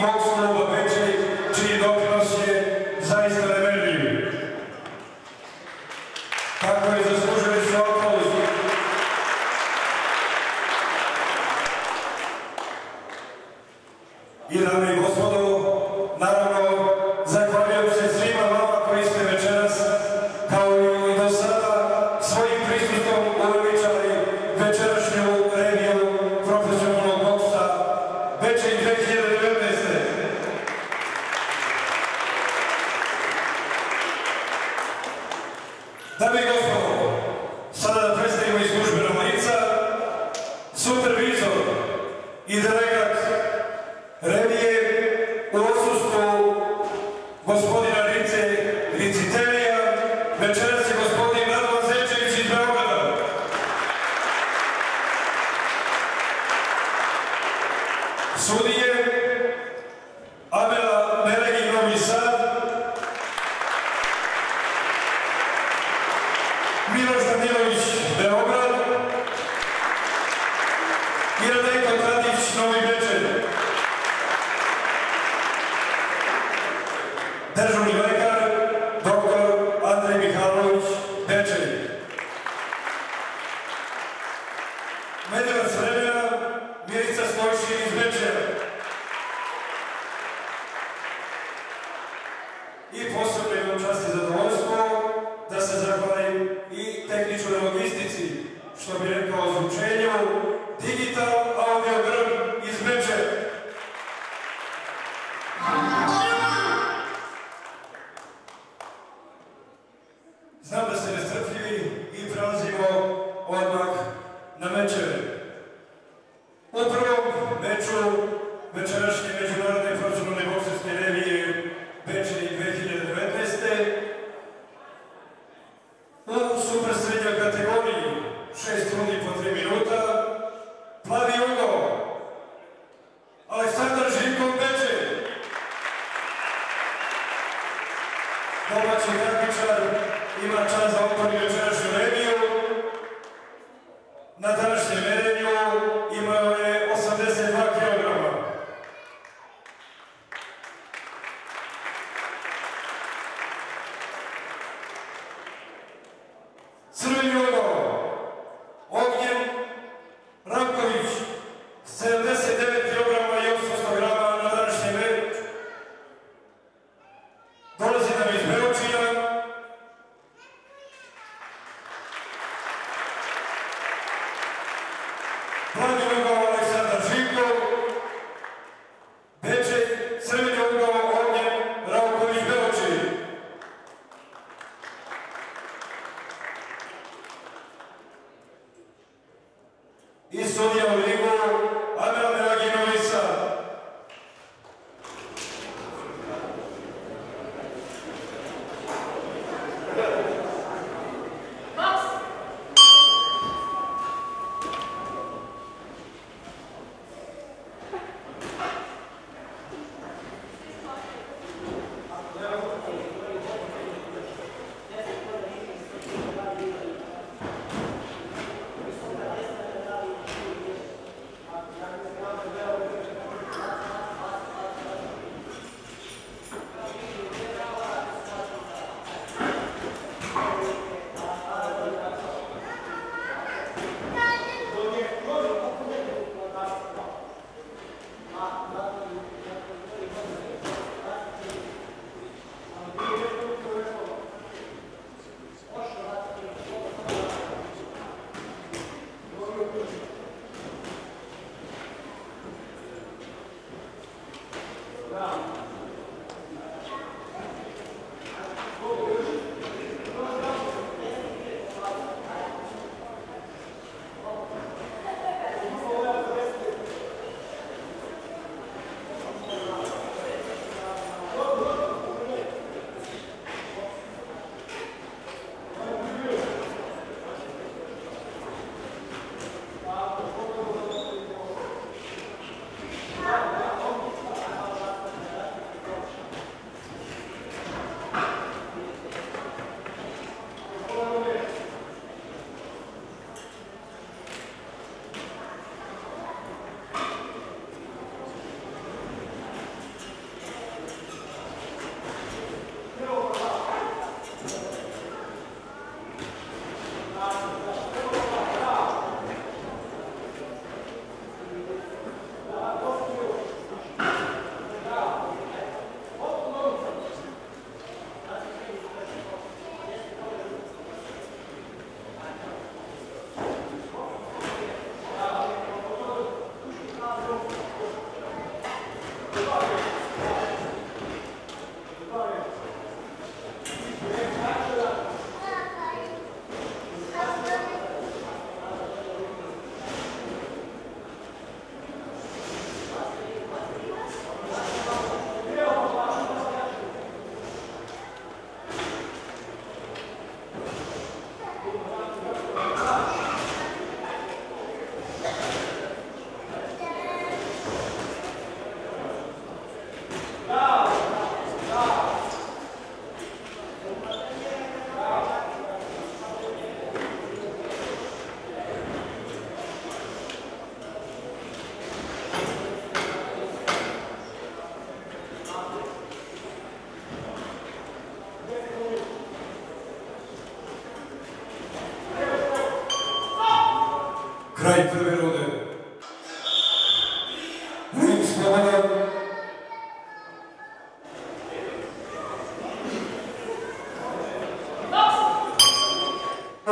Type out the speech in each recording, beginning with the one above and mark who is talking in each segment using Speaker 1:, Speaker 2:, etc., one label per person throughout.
Speaker 1: Kickbox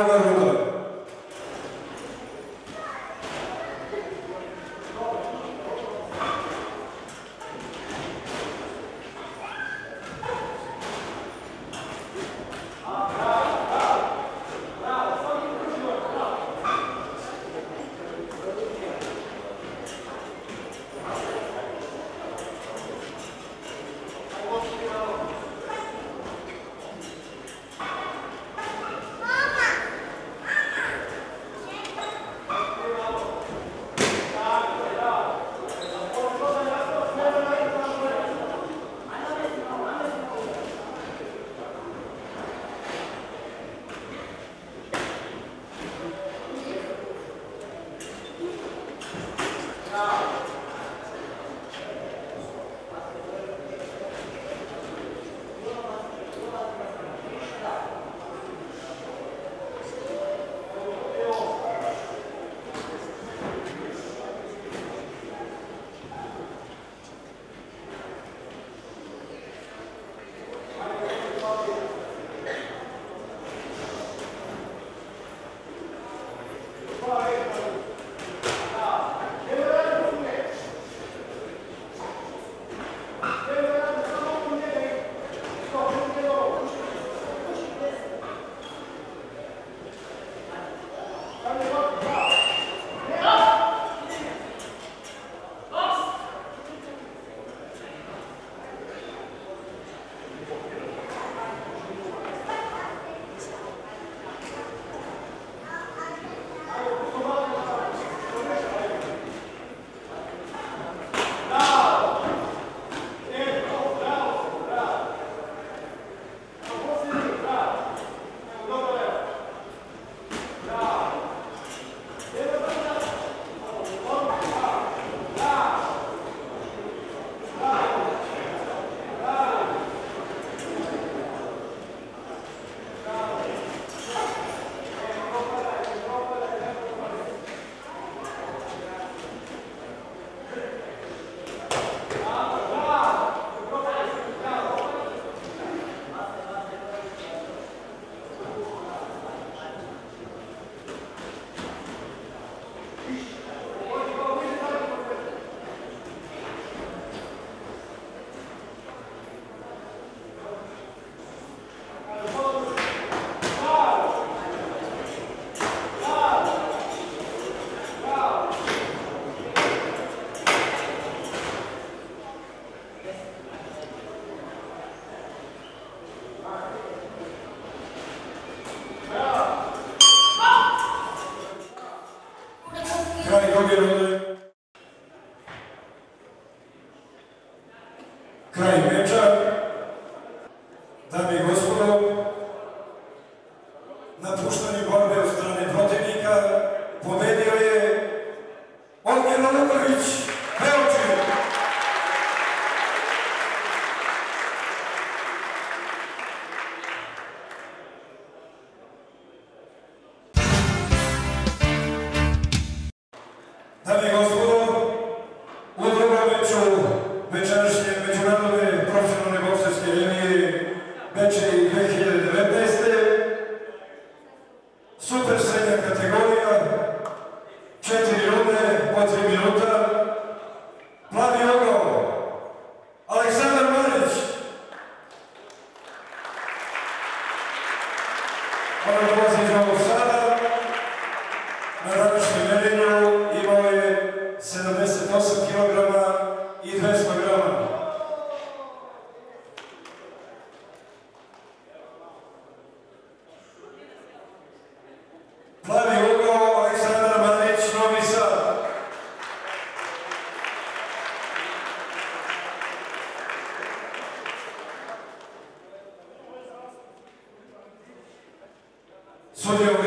Speaker 1: থাকার কথা 소재의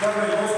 Speaker 1: Dame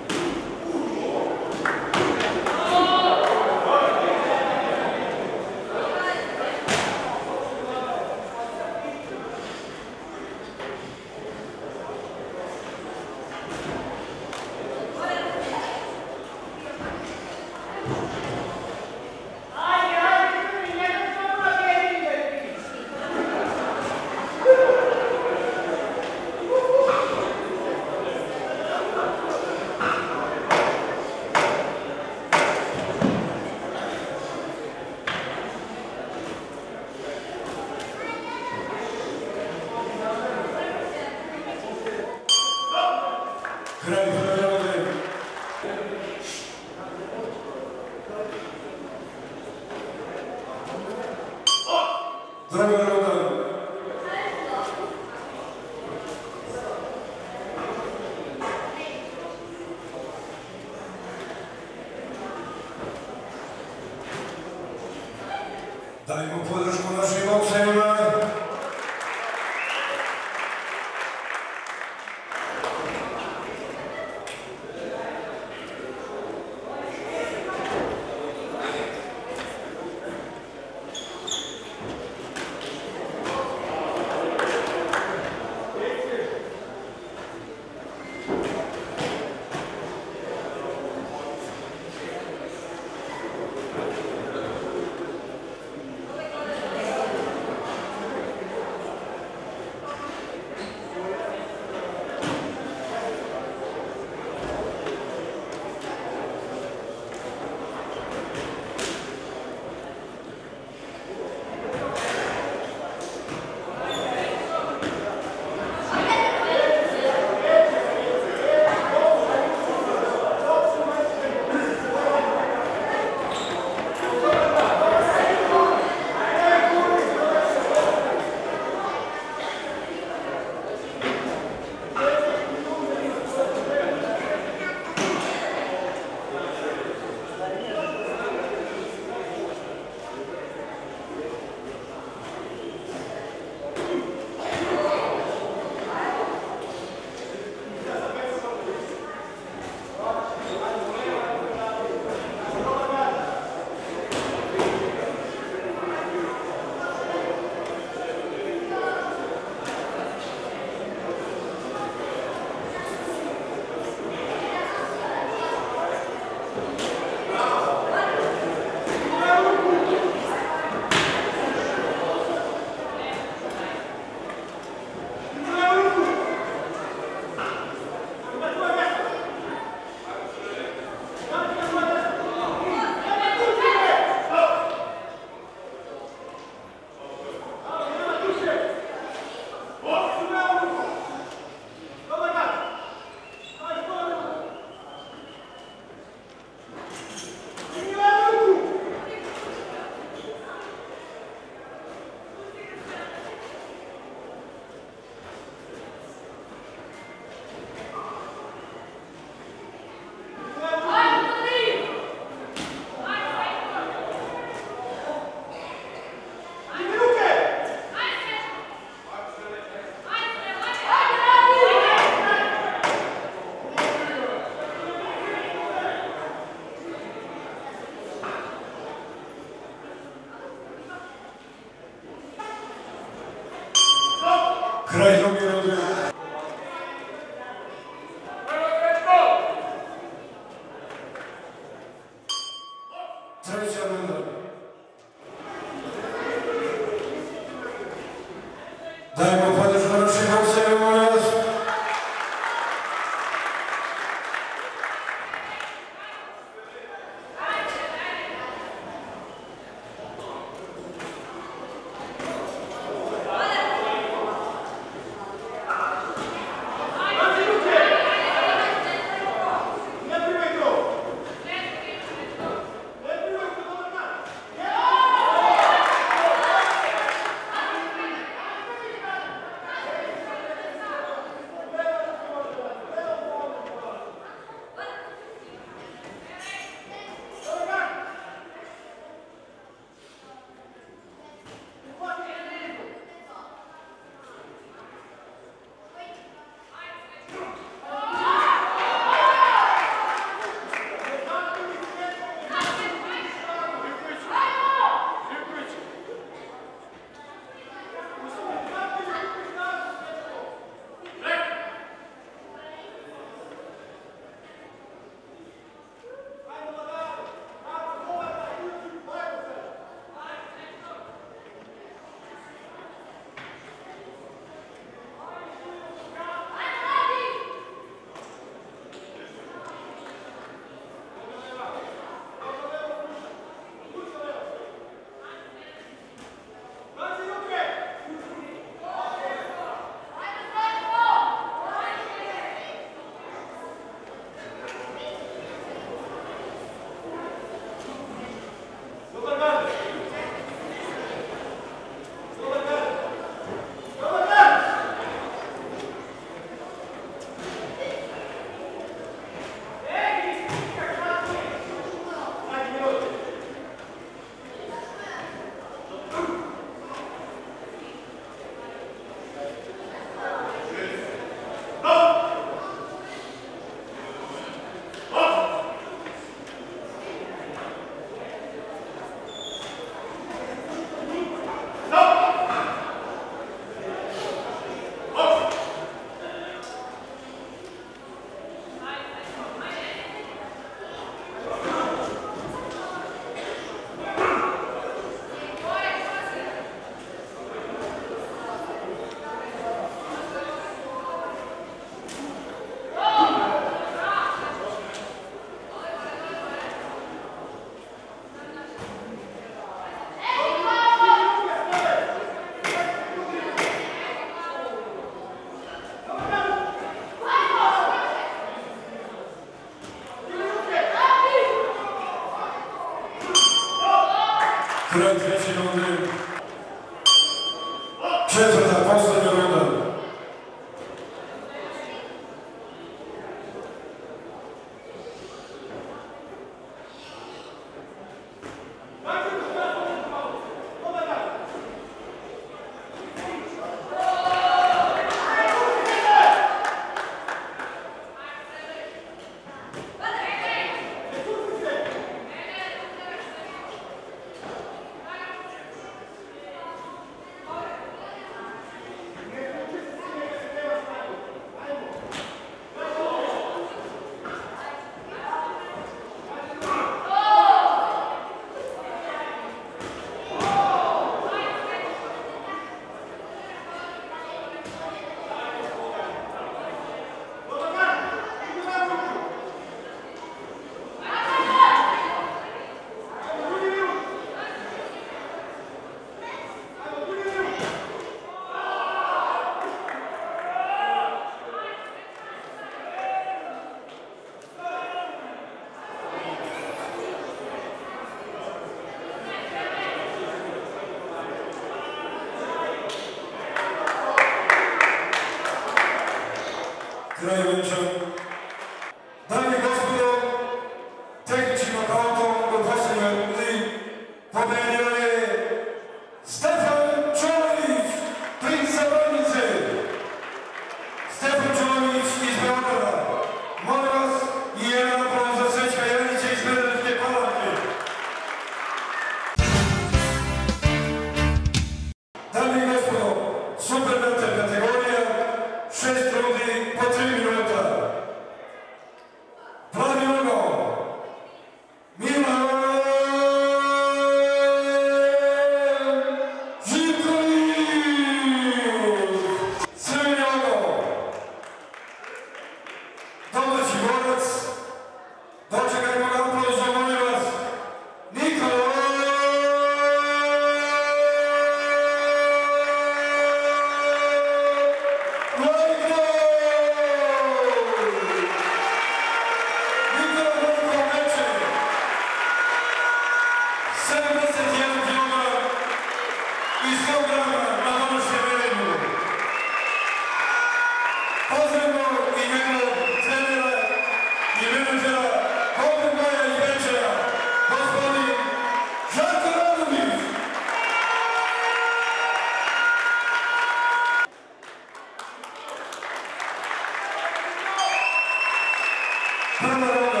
Speaker 1: Cameron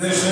Speaker 1: Не